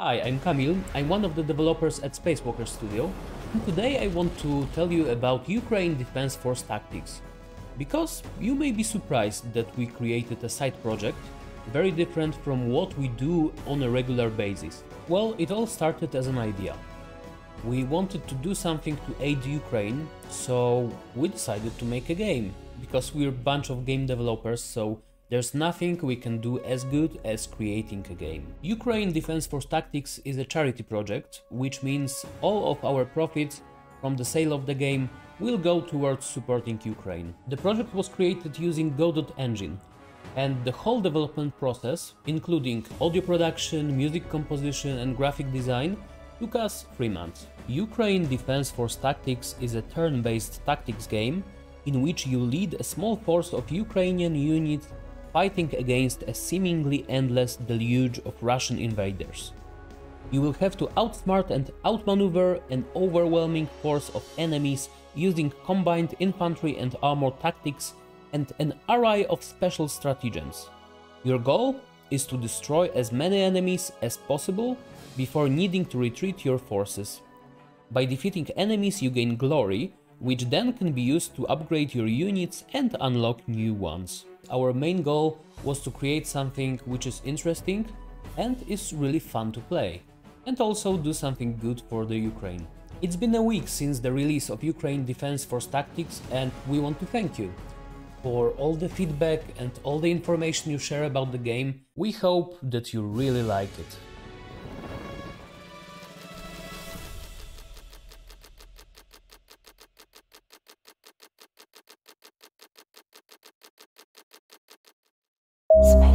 Hi, I'm Kamil, I'm one of the developers at Spacewalker Studio, and today I want to tell you about Ukraine Defense Force Tactics. Because you may be surprised that we created a side project, very different from what we do on a regular basis. Well, it all started as an idea. We wanted to do something to aid Ukraine, so we decided to make a game. Because we're a bunch of game developers, so there's nothing we can do as good as creating a game. Ukraine Defense Force Tactics is a charity project, which means all of our profits from the sale of the game will go towards supporting Ukraine. The project was created using Godot engine, and the whole development process, including audio production, music composition and graphic design, took us 3 months. Ukraine Defense Force Tactics is a turn-based tactics game in which you lead a small force of Ukrainian units fighting against a seemingly endless deluge of Russian invaders. You will have to outsmart and outmaneuver an overwhelming force of enemies using combined infantry and armor tactics and an array of special stratagems. Your goal is to destroy as many enemies as possible before needing to retreat your forces. By defeating enemies you gain glory, which then can be used to upgrade your units and unlock new ones. Our main goal was to create something which is interesting and is really fun to play, and also do something good for the Ukraine. It's been a week since the release of Ukraine Defense Force Tactics and we want to thank you for all the feedback and all the information you share about the game. We hope that you really like it. Space.